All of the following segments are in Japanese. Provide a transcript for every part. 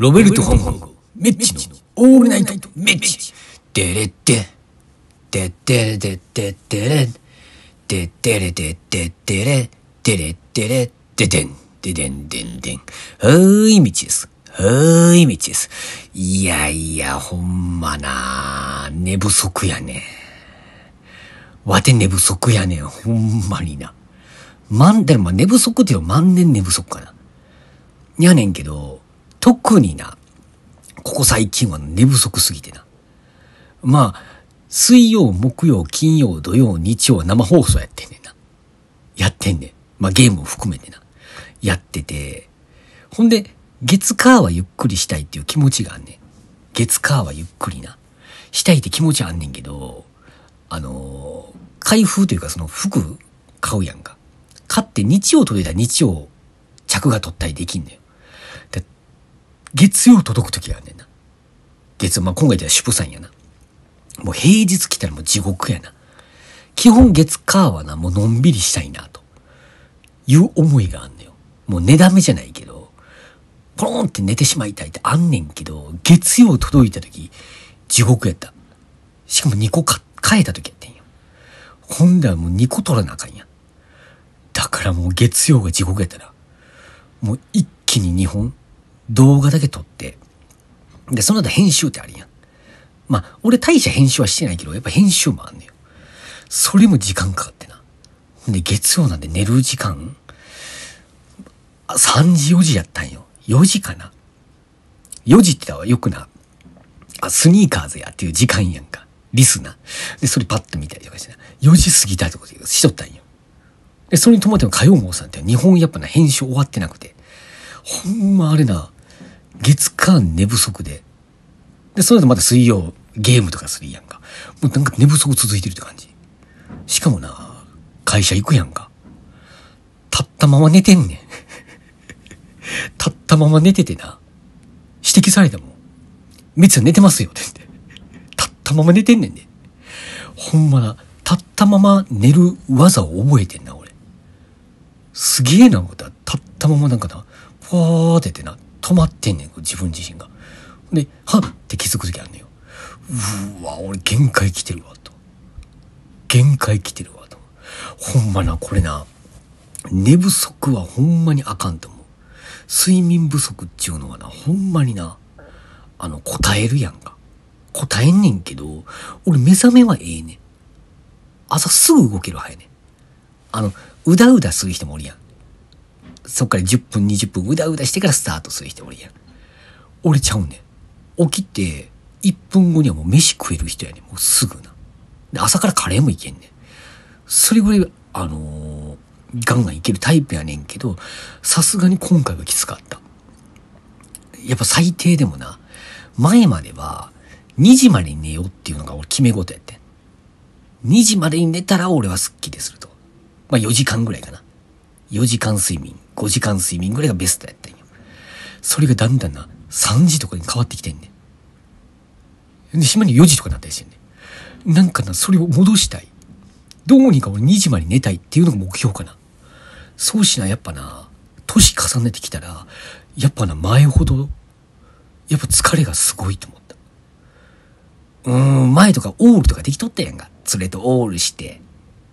ロベルト・ハンハンメッチのオールナイトメッチデレッデデッデレデッデッデレデッデレデッデッデレデレッデレデデンデデンデンデンはーい、みちです。はーい、みちです。いやいや、ほんまな寝不足やねわて寝不足やねん、ほんまにな。万、でも寝不足っていうのは万年寝不足かな。やねんけど、特にな、ここ最近は寝不足すぎてな。まあ、水曜、木曜、金曜、土曜、日曜は生放送やってんねんな。やってんねん。まあゲームを含めてな。やってて。ほんで、月火はゆっくりしたいっていう気持ちがあんねん。月火はゆっくりな。したいって気持ちはあんねんけど、あのー、開封というかその服買うやんか。買って日曜届いた日曜着が取ったりできんのよ。月曜届く時があんねんな。月曜、まあ、今回では祝祭やな。もう平日来たらもう地獄やな。基本月火はな、もうのんびりしたいな、という思いがあんのよ。もう寝だめじゃないけど、ポロンって寝てしまいたいってあんねんけど、月曜届いた時、地獄やった。しかも2個か、変えた時やってんよ。ほんだらもう2個取らなあかんや。だからもう月曜が地獄やったら、もう一気に2本、動画だけ撮って、で、その後編集ってあるやん。まあ、俺大した編集はしてないけど、やっぱ編集もあんのよ。それも時間かかってな。で、月曜なんで寝る時間、3時4時やったんよ。4時かな。4時って言ったらよくな、あ、スニーカーズやっていう時間やんか。リスナー。で、それパッと見たりとかしてな。4時過ぎたとかしとったんよ。で、それに伴っても火曜もさんって日本やっぱな編集終わってなくて。ほんまあれな、月間寝不足で。で、その後また水曜ゲームとかするやんか。もうなんか寝不足続いてるって感じ。しかもな、会社行くやんか。立ったまま寝てんねん。立ったまま寝ててな。指摘されたもん。めっちゃ寝てますよって言って。立ったまま寝てんねんで。ほんまな、立ったまま寝る技を覚えてんな、俺。すげえな、思った。立ったままなんかな、ふわーっててな、止まってんねん、自分自身が。で、はっって気づく時あるのよ。うーわ、俺限界来てるわ、と。限界来てるわ、と。ほんまな、これな、寝不足はほんまにあかんと思う。睡眠不足っちゅうのはな、ほんまにな、あの、答えるやんか。答えんねんけど、俺目覚めはええねん。朝すぐ動ける早いねん。あの、うだうだする人もおるやん。そっから10分20分うだうだしてからスタートする人おるやん。俺ちゃうねん。起きて、1分後にはもう飯食える人やねん。もうすぐな。で、朝からカレーもいけんねん。それぐらい、あのーガンガンいけるタイプやねんけど、さすがに今回はきつかった。やっぱ最低でもな、前までは2時までに寝ようっていうのが俺決め事やってん。2時までに寝たら俺はスッキリすると。まあ4時間ぐらいかな。4時間睡眠、5時間睡眠ぐらいがベストやったんよ。それがだんだんな、3時とかに変わってきてんねん。で、島に4時とかになったりしてんね。なんかな、それを戻したい。どうにか俺2時まで寝たいっていうのが目標かな。そうしな、やっぱな、年重ねてきたら、やっぱな、前ほど、やっぱ疲れがすごいと思った。うーん、前とかオールとかできとったやんか。連れとオールして、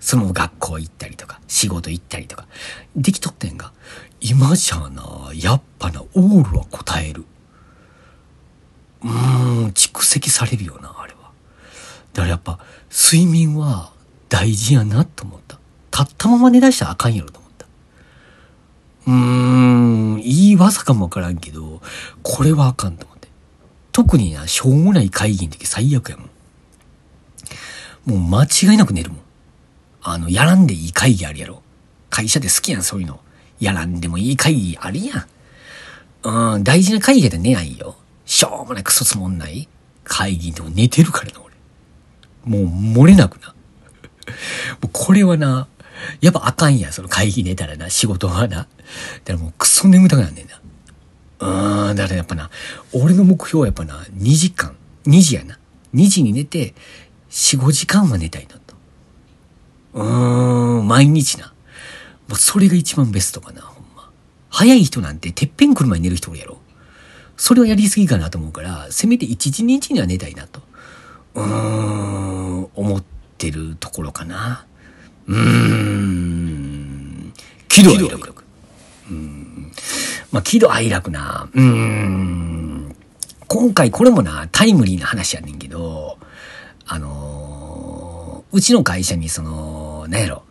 その学校行ったりとか、仕事行ったりとか、できとったやんか。今じゃな、やっぱな、オールは答える。うーん、蓄積されるよな、あれは。だからやっぱ、睡眠は大事やなと思った。立ったまま寝出したらあかんやろと思った。うーん、いい技かもわからんけど、これはあかんと思って。特にな、しょうもない会議の時最悪やもん。もう間違いなく寝るもん。あの、やらんでいい会議あるやろ。会社で好きやん、そういうの。やらんでもいい会議あるやん。うん、大事な会議で寝ないよ。しょうもないクソつもんない会議でも寝てるからな、俺。もう漏れなくな。もうこれはな、やっぱあかんやん、その会議寝たらな、仕事はな。だからもうクソ眠たくなんねんな。うーん、だからやっぱな、俺の目標はやっぱな、2時間、2時やな。2時に寝て、4、5時間は寝たいな。うーん、毎日な。もうそれが一番ベストかな、ほんま。早い人なんて、てっぺん来る前に寝る人おるやろ。それはやりすぎかなと思うから、せめて1、1日には寝たいなと。うーん、思ってるところかな。うーん。喜怒哀楽。うん。まあ、喜怒哀楽な。うーん。今回これもな、タイムリーな話やねんけど、あのー、うちの会社にその、なんやろ、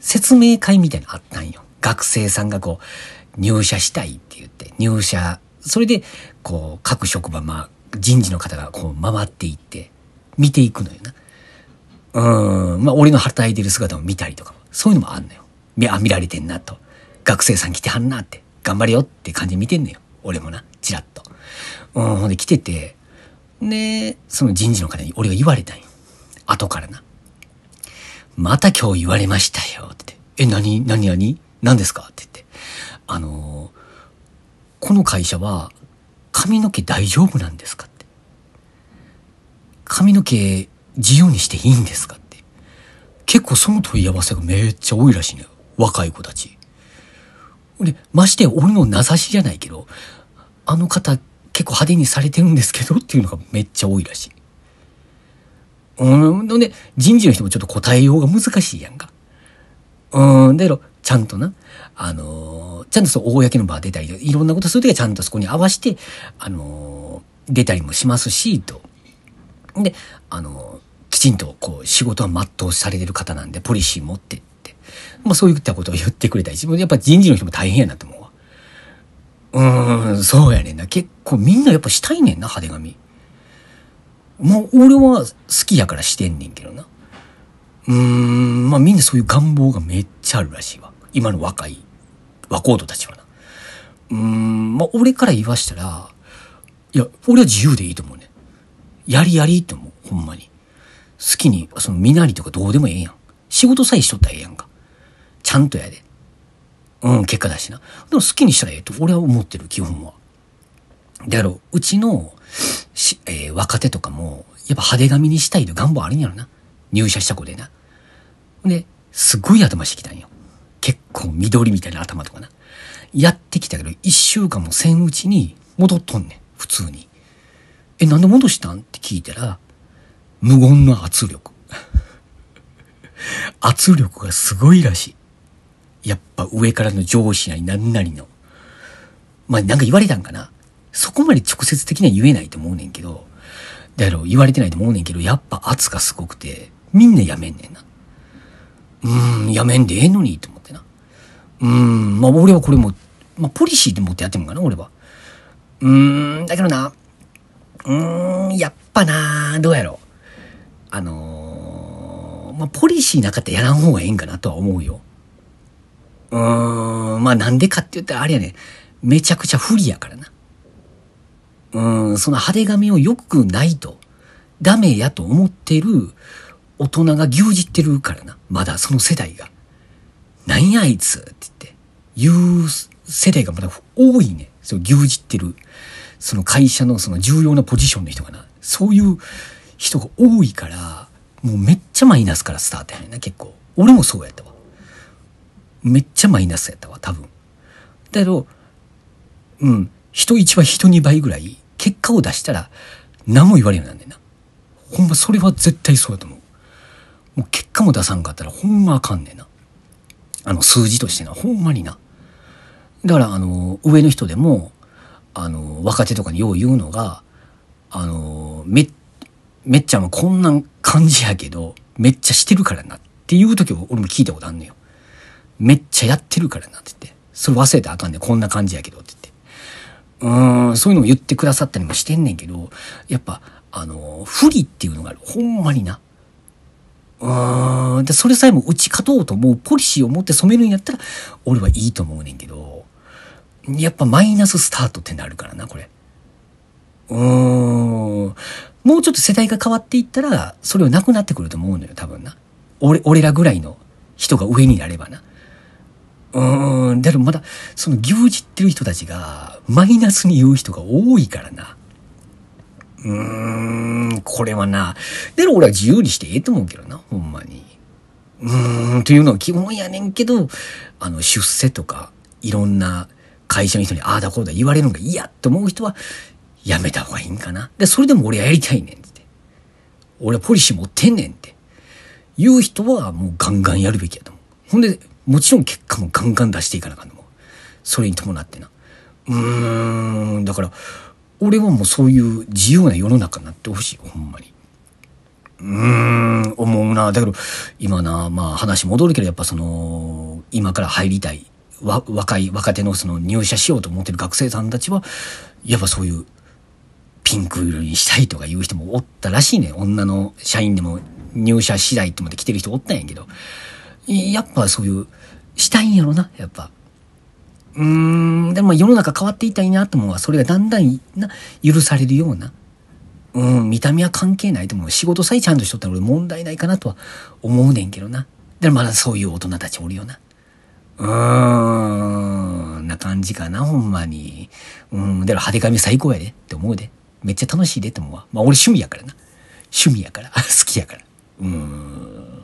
説明会みたいなのあったんよ。学生さんがこう、入社したいって言って、入社、それで、こう、各職場、まあ、人事の方がこう回っていって、見ていくのよな。うん、まあ、俺の働いてる姿を見たりとか、そういうのもあんのよ。あ、見られてんなと。学生さん来てはんなって。頑張れよって感じで見てんのよ。俺もな、チラッと。うん、ほんで来てて、で、その人事の方に俺が言われたんよ。後からな。また今日言われましたよって。え、何、何、何？何ですか？って言って。あのー、この会社は髪の毛大丈夫なんですかって。髪の毛自由にしていいんですかって。結構その問い合わせがめっちゃ多いらしいのよ。若い子たち。で、まして俺の名指しじゃないけど、あの方結構派手にされてるんですけどっていうのがめっちゃ多いらしい。うん、で、人事の人もちょっと答えようが難しいやんか。うん、だけど、ちゃんとな、あのー、ちゃんとそう、公の場出たり、いろんなことするときはちゃんとそこに合わせて、あのー、出たりもしますし、と。で、あのー、きちんと、こう、仕事は全うされてる方なんで、ポリシー持ってって。まあ、そういったことを言ってくれたりし、やっぱ人事の人も大変やなと思うわ。うん、そうやねんな。結構みんなやっぱしたいねんな、派手髪。もう、俺は好きやからしてんねんけどな。うーん、まあみんなそういう願望がめっちゃあるらしいわ。今の若い、若人たちはな。うーん、まあ俺から言わしたら、いや、俺は自由でいいと思うね。やりやりって思う、ほんまに。好きに、その身なりとかどうでもええやん。仕事さえしとったらええやんか。ちゃんとやで。うん、結果だしな。でも好きにしたらええと俺は思ってる、基本は。であろう、うちの、えー、若手とかも、やっぱ派手髪にしたいと願望あるんやろな。入社した子でな。で、すごい頭してきたんよ。結構緑みたいな頭とかな。やってきたけど、一週間もせんうちに戻っとんねん。普通に。え、なんで戻したん？って聞いたら、無言の圧力。圧力がすごいらしい。やっぱ上からの上司なり何なりの。まあなんか言われたんかな。そこまで直接的には言えないと思うねんけど、だろ、言われてないと思うねんけど、やっぱ圧がすごくて、みんなやめんねんな。うーん、やめんでええのに、と思ってな。うーん、まあ俺はこれも、まあポリシーでもってやってもかな、俺は。うーん、だけどな、うーん、やっぱな、どうやろう。あのー、まあポリシーなかったらやらん方がええんかなとは思うよ。うーん、まあなんでかって言ったらあれやね、めちゃくちゃ不利やからな。うん、その派手髪を良くないと、ダメやと思ってる大人が牛耳ってるからな。まだその世代が。なんやあいつって言って、言う世代がまだ多いね。そう牛耳ってる。その会社のその重要なポジションの人がな。そういう人が多いから、もうめっちゃマイナスからスタートやねんな、結構。俺もそうやったわ。めっちゃマイナスやったわ、多分。だけど、うん、人一は人二倍ぐらい結果を出したら何も言われるようになんねんな。ほんまそれは絶対そうやと思う。もう結果も出さんかったらほんまあかんねんな。あの数字としてな、ほんまにな。だからあの、上の人でも、あの、若手とかによう言うのが、あの、め、めっちゃもこんな感じやけど、めっちゃしてるからなっていう時を俺も聞いたことあんのよ。めっちゃやってるからなって言って。それ忘れたらあかんねん。こんな感じやけどって。うん、そういうのを言ってくださったりもしてんねんけど、やっぱ、あの、不利っていうのがある。ほんまにな。うん。で、それさえも打ち勝とうと思うポリシーを持って染めるんやったら、俺はいいと思うねんけど、やっぱマイナススタートってなるからな、これ。うーん。もうちょっと世代が変わっていったら、それはなくなってくると思うのよ、多分な。俺、俺らぐらいの人が上になればな。うーん。だからまだ、その牛耳ってる人たちが、マイナスに言う人が多いからな。うーん、これはな。でも俺は自由にしてええと思うけどな、ほんまに。うーん、というのは基本やねんけど、あの、出世とか、いろんな会社の人にああだこうだ言われるのが嫌と思う人は、やめた方がいいんかな。で、それでも俺はやりたいねんって。俺はポリシー持ってんねんって。言う人はもうガンガンやるべきやと思う。ほんで、もちろん結果もガンガン出していかなあかんのも。それに伴ってな。うーん、だから、俺はもうそういう自由な世の中になってほしい、ほんまに。うーん、思うな。だけど、今な、まあ話戻るけど、やっぱその、今から入りたい、わ、若い、若手のその入社しようと思ってる学生さんたちは、やっぱそういう、ピンク色にしたいとか言う人もおったらしいね。女の社員でも入社次第ってまで来てる人おったんやけど。やっぱそういう、したいんやろな、やっぱ。うーん、でも世の中変わっていたいなと思うわ。それがだんだんな、許されるような。うん、見た目は関係ないと思う。仕事さえちゃんとしとったら俺問題ないかなとは思うねんけどな。でもまだそういう大人たちおるよな。うーん、な感じかな、ほんまに。うん、だから派手髪最高やでって思うで。めっちゃ楽しいでって思うわ。まあ俺趣味やからな。趣味やから。好きやから。うーん。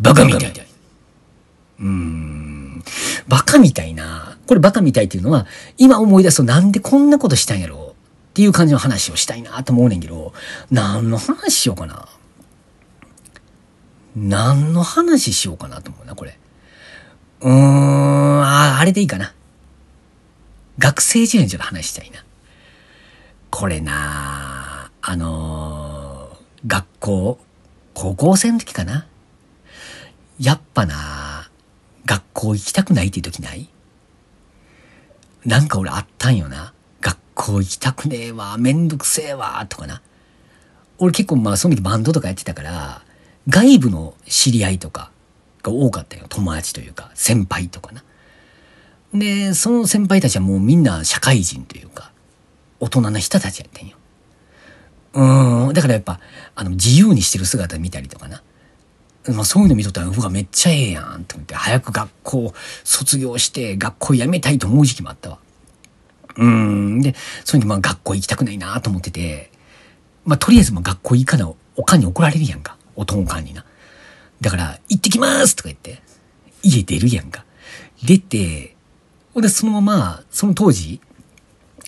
バカみたい。うん。バカみたいな。これバカみたいっていうのは、今思い出すとなんでこんなことしたんやろうっていう感じの話をしたいなと思うねんけど、何の話しようかな。何の話しようかなと思うな、これ。うーん、あ、あれでいいかな。学生時代にちょっと話したいな。これなあのー、学校、高校生の時かな。やっぱな学校行きたくないっていう時ない？なんか俺あったんよな。学校行きたくねえわ、めんどくせえわ、とかな。俺結構まあその時バンドとかやってたから、外部の知り合いとかが多かったよ。友達というか、先輩とかな。で、その先輩たちはもうみんな社会人というか、大人な人たちやってんよ。うん、だからやっぱ、あの、自由にしてる姿見たりとかな。まあ、そういうの見とったら、うわ、めっちゃええやんって思って、早く学校卒業して学校辞めたいと思う時期もあったわ。うん。で、その時まあ学校行きたくないなと思ってて、まあとりあえずまあ学校行かな、おかんに怒られるやんか。おとんかんにな。だから、行ってきますとか言って、家出るやんか。出て、ほんで、そのまま、その当時、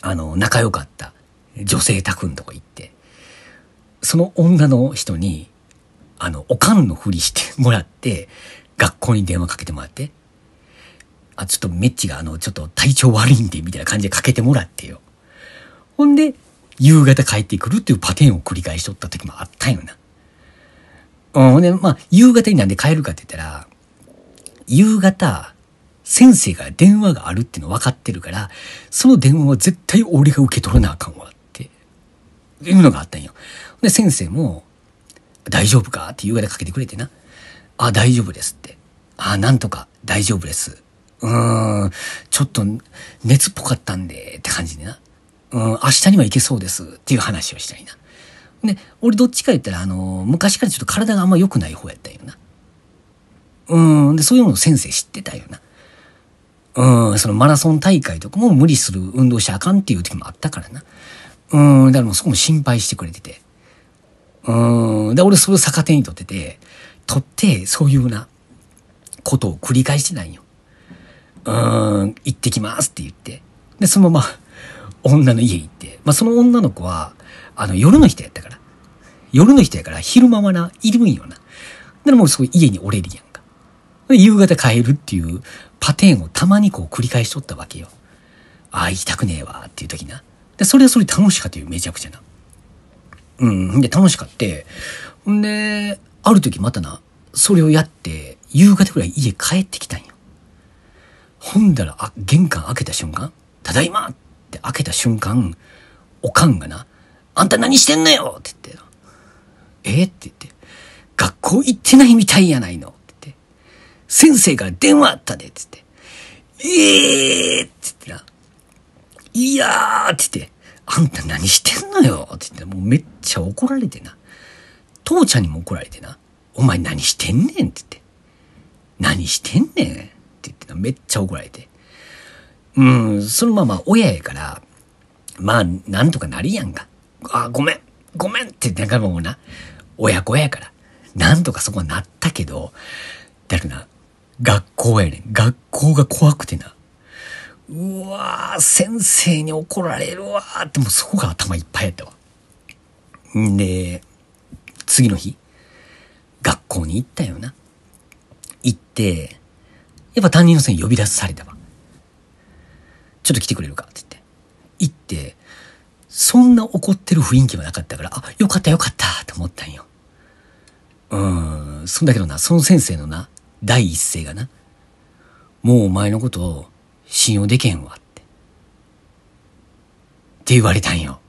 あの、仲良かった女性宅んとこ行って、その女の人に、あの、おかんのふりしてもらって、学校に電話かけてもらって、あ、ちょっとメッチがあの、ちょっと体調悪いんで、みたいな感じでかけてもらってよ。ほんで、夕方帰ってくるっていうパテンを繰り返しとった時もあったんよな。うん、で、まあ、夕方になんで帰るかって言ったら、夕方、先生が電話があるっていうの分かってるから、その電話は絶対俺が受け取らなあかんわって、いうのがあったんよ。で、先生も、大丈夫か？って夕方かけてくれてな。あ、大丈夫ですって。あ、なんとか大丈夫です。うーん、ちょっと熱っぽかったんで、って感じでな。うん、明日には行けそうですっていう話をしたいな。で、俺どっちか言ったら、あの、昔からちょっと体があんま良くない方やったんよな。うん、で、そういうのを先生知ってたよな。うん、そのマラソン大会とかも無理する運動しちゃあかんっていう時もあったからな。うん、だからもうそこも心配してくれてて。うん、で、俺それを逆手に取ってて、取って、そういうな、ことを繰り返してないよ。うん、行ってきますって言って。で、そのまま、女の家行って。まあ、その女の子は、あの、夜の人やったから。夜の人やから、昼間はな、いるんよな。だからもうすごい家におれるやんか。で、夕方帰るっていうパテーンをたまにこう繰り返しとったわけよ。ああ、行きたくねえわっていう時な。で、それはそれ楽しかったよ、めちゃくちゃな。うん。で、楽しかって。んで、ある時またな、それをやって、夕方ぐらい家帰ってきたんよ。ほんだら、あ、玄関開けた瞬間、ただいまって開けた瞬間、おかんがな、あんた何してんのよ！って言って、え？って言って、学校行ってないみたいやないの！って言って、先生から電話あったで！って言って、ええー、って言ってな、いやー！って言って、あんた何してんのよって言って、もうめっちゃ怒られてな。父ちゃんにも怒られてな。お前何してんねんって言って。何してんねんって言ってめっちゃ怒られて。うん、そのまま親やから、まあ、なんとかなるやんか。あ、ごめん、ごめんってなんかもうな、親子やから、なんとかそこはなったけど、だからな、学校やねん。学校が怖くてな。うわー、先生に怒られるわーってもうそこが頭いっぱいやったわ。んで、次の日、学校に行ったよな。行って、やっぱ担任の先生呼び出されたわ。ちょっと来てくれるかって言って。行って、そんな怒ってる雰囲気はなかったから、あ、よかったよかったと思ったんよ。うん、そんだけどな、その先生のな、第一声がな、もうお前のことを信用できへんわって。って言われたんよ。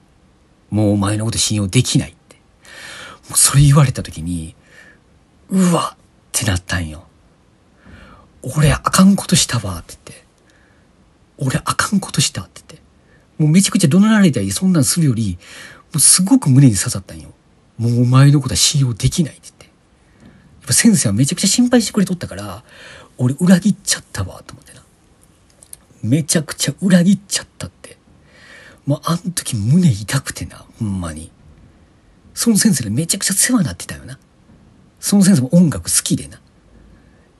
もうお前のこと信用できないって。もうそれ言われた時に、うわってなったんよ。俺あかんことしたわって言って。俺あかんことしたって言って。もうめちゃくちゃ怒鳴られたりそんなんするより、もうすごく胸に刺さったんよ。もうお前のことは信用できないって言って。やっぱ先生はめちゃくちゃ心配してくれとったから、俺裏切っちゃったわと思ってな。めちゃくちゃ裏切っちゃったって。もうあん時胸痛くてな、ほんまに。その先生でめちゃくちゃ世話になってたよな。その先生も音楽好きでな。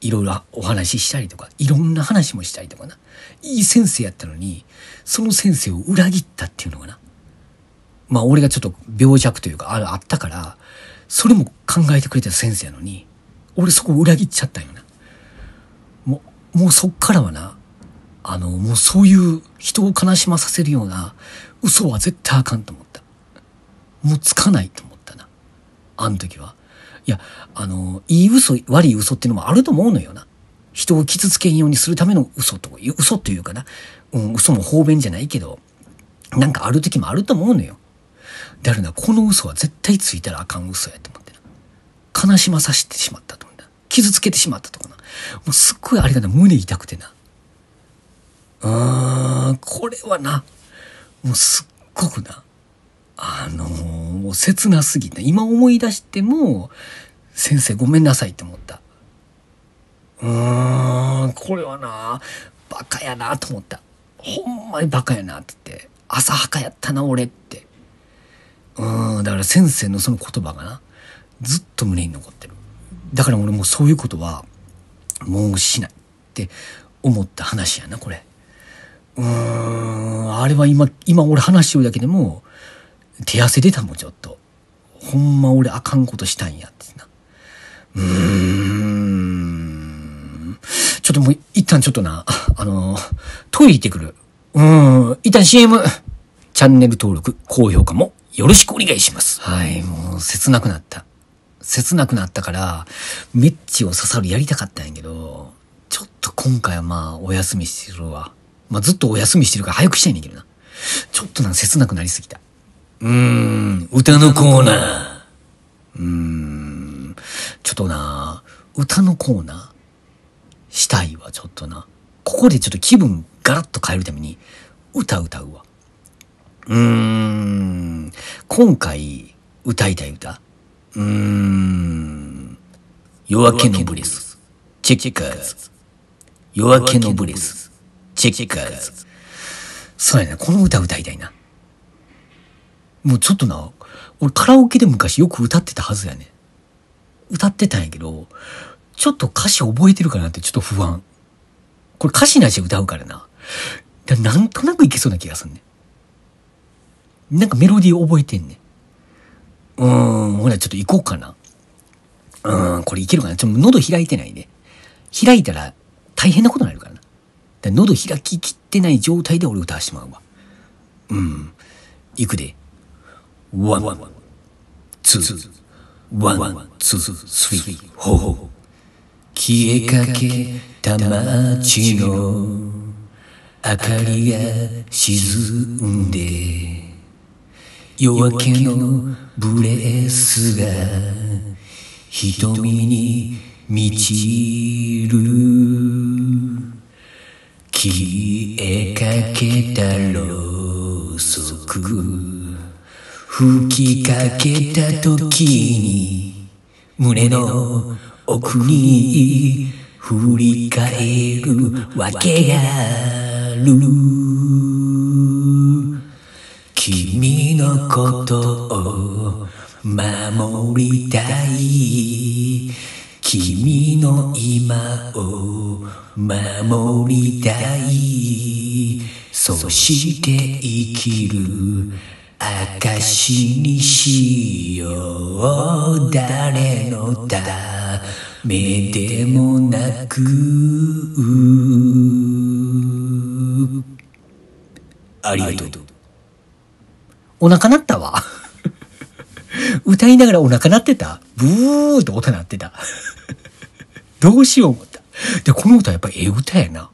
いろいろお話ししたりとか、いろんな話もしたりとかな。いい先生やったのに、その先生を裏切ったっていうのがな。まあ俺がちょっと病弱というか、ああったから、それも考えてくれた先生やのに、俺そこ裏切っちゃったよな。もう、もうそっからはな、あの、もうそういう人を悲しまさせるような嘘は絶対あかんと思った。もうつかないと思ったな。あの時は。いや、あの、いい嘘、悪い嘘っていうのもあると思うのよな。人を傷つけんようにするための嘘と、嘘というかな。うん、嘘も方便じゃないけど、なんかある時もあると思うのよ。だからな、この嘘は絶対ついたらあかん嘘やと思ってな。悲しまさせてしまったと思うんだ。傷つけてしまったとかな。もうすっごいあれがな、胸痛くてな。うー、これはな、もうすっごくな、あのー、もう切なすぎて、今思い出しても、先生ごめんなさいって思った。うーん、これはな、バカやなと思った。ほんまにバカやなって言って、浅はかやったな俺って。うん、だから先生のその言葉がな、ずっと胸に残ってる。だから俺もうそういうことは、もうしないって思った話やな、これ。うーん、あれは今、今俺話してるだけでも、手汗出たもん、ちょっと。ほんま俺あかんことしたんやってな。うーん。ちょっともう一旦ちょっとな、あの、トイレ行ってくる。うーん、一旦 CM。チャンネル登録、高評価もよろしくお願いします。はい、もう切なくなった。切なくなったから、メッチを刺さるやりたかったんやけど、ちょっと今回はまあお休みしてるわ。まあずっとお休みしてるから早くしたいんだけどな。ちょっとな切なくなりすぎた。うーん、歌のコーナー。うーん、ちょっとな、歌のコーナーしたいわ、ちょっとな。ここでちょっと気分ガラッと変えるために、歌歌うわ。うーん、今回歌いたい歌。うーん、夜明けのブレス。チェッカーズ。夜明けのブレス。チェッカーズ。そうやな、この歌歌いたいな。もうちょっとな、俺カラオケで昔よく歌ってたはずやね。歌ってたんやけど、ちょっと歌詞覚えてるかなってちょっと不安。これ歌詞なしで歌うからな。だなんとなくいけそうな気がすんね。なんかメロディー覚えてんね。うーん、ほらちょっと行こうかな。うーん、これいけるかなちょっと喉開いてないね。開いたら大変なことになるから。喉開ききってない状態で俺歌わしてまうわ。うん。行くで。 One, two, one, two, three, four。消えかけた街の明かりが沈んで夜明けのブレスが瞳に満ちる消えかけたろうそく吹きかけた時に胸の奥に振り返るわけがある。君のことを守りたい。君の今を守りたい。そして生きる証にしよう。誰のためでもなく。ありがとう。お腹鳴ったわ。歌いながらお腹鳴ってた。ブーっと音鳴ってた。どうしよう思った。で、この歌やっぱええ歌やな。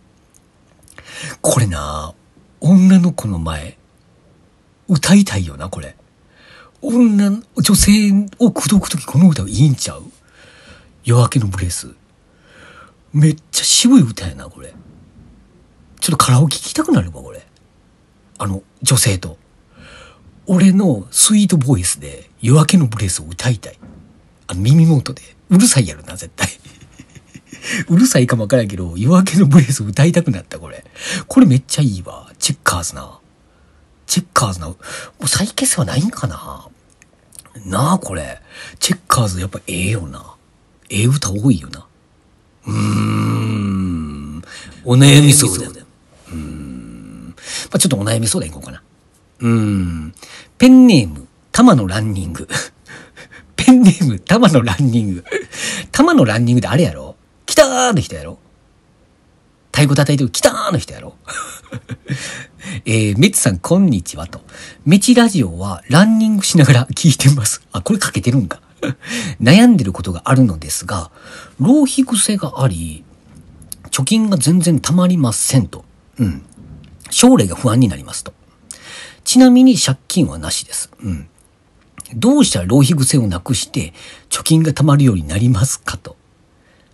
これな、女の子の前、歌いたいよな、これ。女、女性を口説くときこの歌いいんちゃう？夜明けのブレス。めっちゃ渋い歌やな、これ。ちょっとカラオケ聴きたくなるわ、これ。あの、女性と。俺のスイートボイスで夜明けのブレスを歌いたい。あの耳元で。うるさいやろな、絶対。うるさいかもわからんけど、夜明けのブレス歌いたくなった、これ。これめっちゃいいわ。チェッカーズな。チェッカーズな。もう再結成はないんかな？なあ、これ。チェッカーズやっぱええよな。ええ歌多いよな。うーん。お悩み相談。うーん。まあ、ちょっとお悩み相談いこうかな。うーん。ペンネーム、玉のランニング。ペンネーム、玉のランニング。玉のランニングであれやろ？来たーの人やろ太鼓叩いてる来たーの人やろ えー、メッツさん、こんにちはと。メチラジオはランニングしながら聞いてます。あ、これかけてるんか。悩んでることがあるのですが、浪費癖があり、貯金が全然貯まりませんと。うん。将来が不安になりますと。ちなみに借金はなしです。うん。どうしたら浪費癖をなくして貯金が貯まるようになりますかと。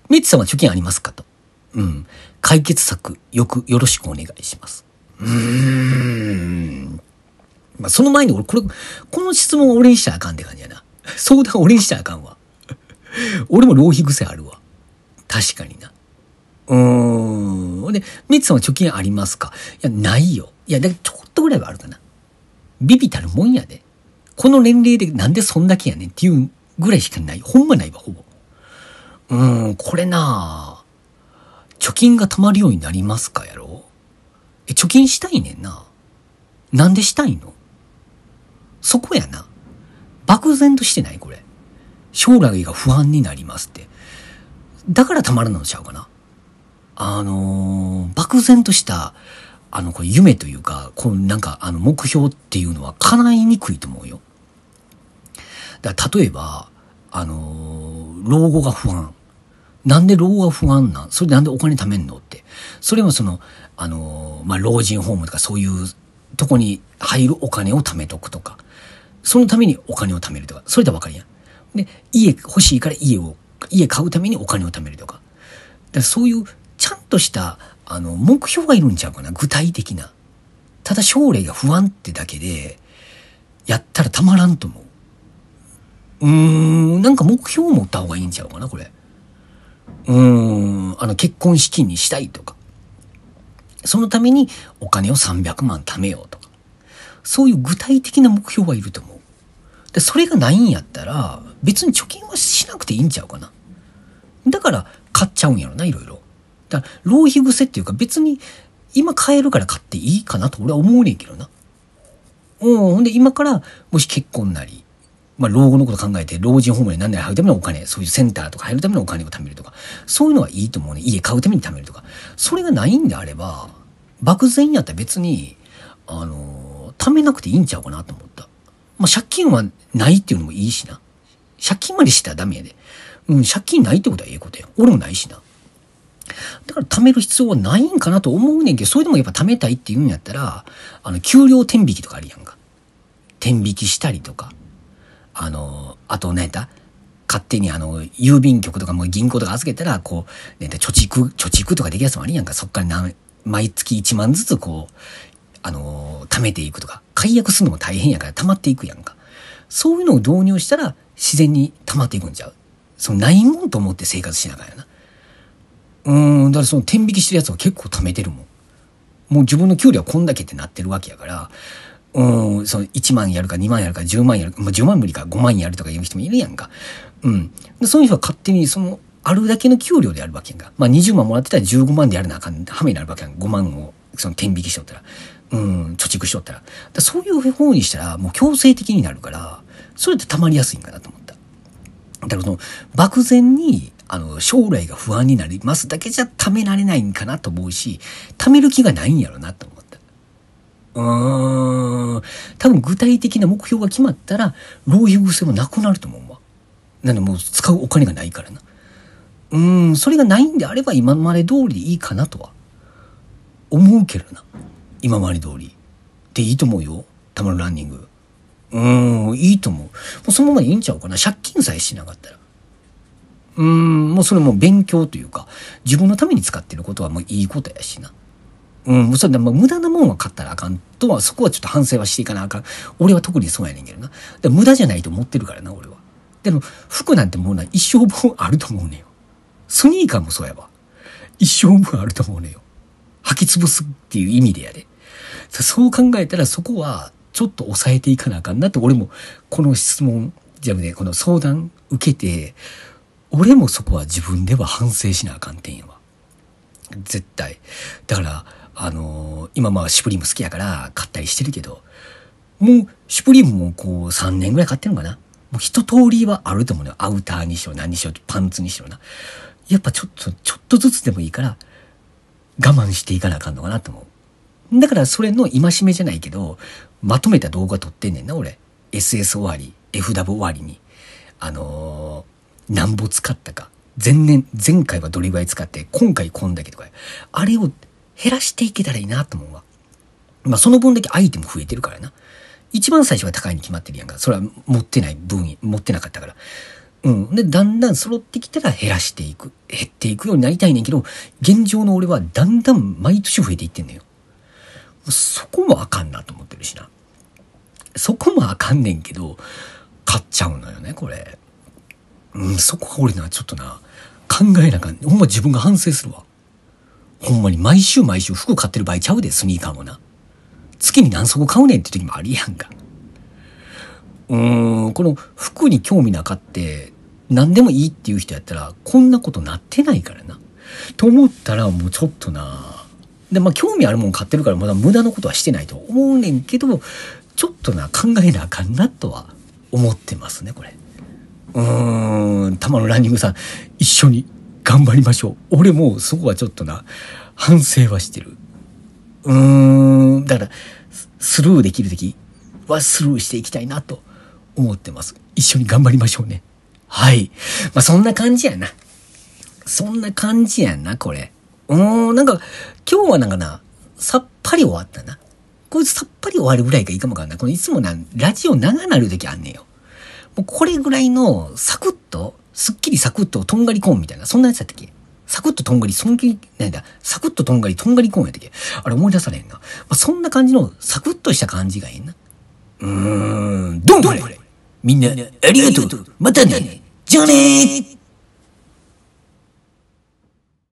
メッツさんは貯金ありますかと。うん。解決策、よくよろしくお願いします。うーん。まあ、その前に俺、これ、この質問俺にしたらあかんって感じやな。相談俺にしたらあかんわ。俺も浪費癖あるわ。確かにな。うーん。で、メッツさんは貯金ありますか？いや、ないよ。いや、だちょっとぐらいはあるかな。ビビたるもんやで。この年齢でなんでそんだけやねんっていうぐらいしかない。ほんまないわ、ほぼ。うん、これな貯金が貯まるようになりますかやろ？え、貯金したいねんな。なんでしたいの？そこやな。漠然としてない？これ。将来が不安になりますって。だからたまらんのちゃうかな。あのー、漠然とした、あの、これ夢というか、こうなんか、あの、目標っていうのは叶いにくいと思うよ。だ例えば、あのー、老後が不安。なんで老後が不安なん？それでなんでお金貯めんのって？それはその、あのー、まあ、老人ホームとかそういうとこに入るお金を貯めとくとか。そのためにお金を貯めるとか。それでわかるやん。で、家欲しいから家を、家買うためにお金を貯めるとか。だそういう、ちゃんとした、あの、目標がいるんちゃうかな具体的な。ただ将来が不安ってだけで、やったらたまらんと思う。うーん、なんか目標を持った方がいいんちゃうかな、これ。うん、あの、結婚資金にしたいとか。そのためにお金を300万貯めようとか。そういう具体的な目標はいると思う。で、それがないんやったら、別に貯金はしなくていいんちゃうかな。だから、買っちゃうんやろな、いろいろ。だから、浪費癖っていうか別に、今買えるから買っていいかなと俺は思うねんけどな。うん、ほんで今から、もし結婚なり、まあ、老後のこと考えて、老人ホームに何年入るためのお金、そういうセンターとか入るためのお金を貯めるとか、そういうのはいいと思うね。家買うために貯めるとか。それがないんであれば、漠然やったら別に、あの、貯めなくていいんちゃうかなと思った。まあ、借金はないっていうのもいいしな。借金までしたらダメやで。うん、借金ないってことはええことや。俺もないしな。だから貯める必要はないんかなと思うねんけど、それでもやっぱ貯めたいって言うんやったら、あの、給料天引きとかあるやんか。天引きしたりとか。あの、あとね、だ勝手にあの、郵便局とかも銀行とか預けたら、こう、ね、貯蓄、貯蓄とかできるやつもあるやんか。そっから何、毎月1万ずつこう、あの、貯めていくとか。解約するのも大変やから溜まっていくやんか。そういうのを導入したら、自然に溜まっていくんちゃう？そのないもんと思って生活しながらな。うん、だからその天引きしてるやつは結構貯めてるもん。もう自分の給料はこんだけってなってるわけやから、うん、その1万やるか2万やるか10万やるか、まあ、10万無理か5万やるとか言う人もいるやんか。うん。でそういう人は勝手にそのあるだけの給料であるわけやんか。まあ20万もらってたら15万でやるなあかん、はめになるわけやん。5万を、その天引きしとったら。うん、貯蓄しとったら。らそういう方にしたら、もう強制的になるから、それって溜まりやすいんかなと思った。だからその、漠然に、あの、将来が不安になりますだけじゃ貯められないんかなと思うし、貯める気がないんやろなと思った。うん。多分具体的な目標が決まったら、浪費癖もなくなると思うわ。なんでもう使うお金がないからな。うん、それがないんであれば今まで通りでいいかなとは思うけどな。今まで通り。でいいと思うよ。たまるランニング。うん、いいと思う。もうそのままでいいんちゃうかな。借金さえしなかったら。うん、もうそれも勉強というか、自分のために使ってることはもういいことやしな。うん、それでも無駄なもんは買ったらあかんとは、そこはちょっと反省はしていかなあかん。俺は特にそうやねんけどな。で無駄じゃないと思ってるからな、俺は。でも、服なんてもうな、一生分あると思うねんよ。スニーカーもそうやわ。一生分あると思うねんよ。履き潰すっていう意味でやで。そう考えたらそこはちょっと抑えていかなあかんなって俺もこの質問じゃあねこの相談受けて俺もそこは自分では反省しなあかんてんやわ。絶対。だから、あのー、今まあシュプリーム好きやから買ったりしてるけど、もうシュプリームもこう3年ぐらい買ってるのかな？もう一通りはあると思うのよ。アウターにしろ何にしろパンツにしろな。やっぱちょっと、ちょっとずつでもいいから我慢していかなあかんのかなと思う。だからそれの戒めじゃないけど、まとめた動画撮ってんねんな、俺。SS 終わり、FW 終わりに。あのー、なんぼ使ったか。前年、前回はどれぐらい使って、今回こんだけとか。あれを減らしていけたらいいなと思うわ。まあその分だけアイテム増えてるからな。一番最初は高いに決まってるやんか。それは持ってない分、持ってなかったから。うん。で、だんだん揃ってきたら減らしていく。減っていくようになりたいねんけど、現状の俺はだんだん毎年増えていってんのよ。そこもあかんなと思ってるしな。そこもあかんねんけど、買っちゃうのよね、これ。うん、そこは俺な、ちょっとな、考えなあかん。ほんま自分が反省するわ。ほんまに毎週毎週服買ってる場合ちゃうで、スニーカーもな。月に何足買うねんって時もありやんか。うーん、この服に興味なかって、何でもいいっていう人やったら、こんなことなってないからな。と思ったら、もうちょっとな。で、まあ、興味あるもん買ってるから、まだ無駄なことはしてないと思うねんけど、ちょっとな、考えなあかんなとは思ってますね、これ。うーん、玉のランニングさん、一緒に頑張りましょう。俺もそこはちょっとな、反省はしてる。うーん、だから、スルーできる時はスルーしていきたいなと思ってます。一緒に頑張りましょうね。はい。まあ、そんな感じやな。そんな感じやな、これ。うーん、なんか、今日はなんかな、さっぱり終わったな。こいつさっぱり終わるぐらいがいいかもわかんない。このいつもな、ラジオ長なる時あんねんよ。もうこれぐらいの、サクッと、すっきりサクッととんがりコーンみたいな、そんなやつやったっけ？サクッととんがり、そんき、なんだ、サクッととんがり、とんがりコーンやったっけ？あれ思い出されへんな。まあ、そんな感じの、サクッとした感じがええな。うーん、どんこれ。みんな、ありがとう。またね。じゃあね